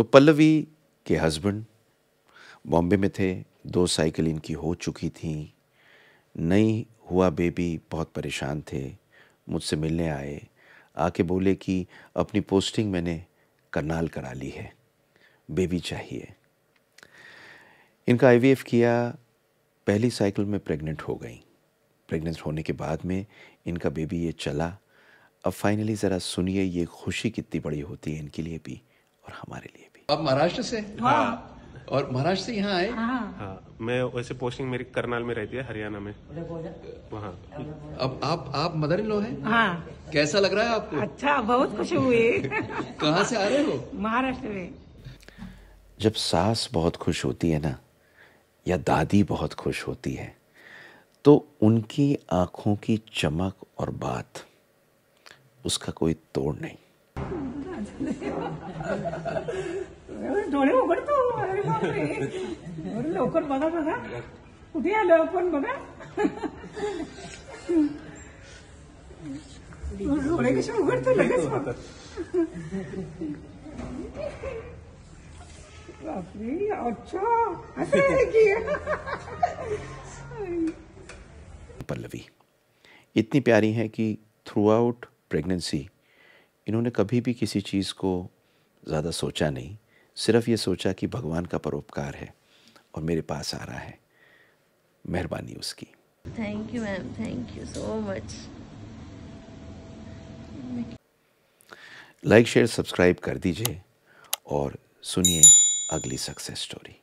तो पल्लवी के हस्बैंड बॉम्बे में थे, दो साइकिल इनकी हो चुकी थी। नई हुआ बेबी बहुत परेशान थे, मुझसे मिलने आए। आके बोले कि अपनी पोस्टिंग मैंने करनाल करा ली है, बेबी चाहिए। इनका आईवीएफ किया, पहली साइकिल में प्रेग्नेंट हो गई। प्रेग्नेंट होने के बाद में इनका बेबी ये चला। अब फाइनली ज़रा सुनिए, ये खुशी कितनी बड़ी होती है इनके लिए भी और हमारे लिए आप महाराष्ट्र से? हाँ। और महाराष्ट्र से यहाँ आए? हाँ। हाँ मैं वैसे पोस्टिंग मेरी करनाल में रहती है हरियाणा में। वहाँ। अब आप आप मदर इन लो हैं? हाँ। कैसा लग रहा है आपको? अच्छा बहुत खुशी हुई। कहाँ से आ रहे हो? महाराष्ट्र में। जब सास बहुत खुश होती है ना या दादी बहुत खुश होती है तो उनकी आँखों की चमक और बात उसका कोई तोड़ नहीं। अरे बापरे. लवकर बघा बघा. कुठे आपण, बघा. डोळे कसे उघडतो, लगेच बापरे अच्छा. पल्लवी, इतनी प्यारी है कि थ्रू आउट प्रेगनेंसी इन्होंने कभी भी किसी चीज़ को ज़्यादा सोचा नहीं। सिर्फ़ ये सोचा कि भगवान का परोपकार है और मेरे पास आ रहा है। मेहरबानी उसकी। Thank you ma'am thank you so much like share subscribe कर दीजिए और सुनिए अगली सक्सेस स्टोरी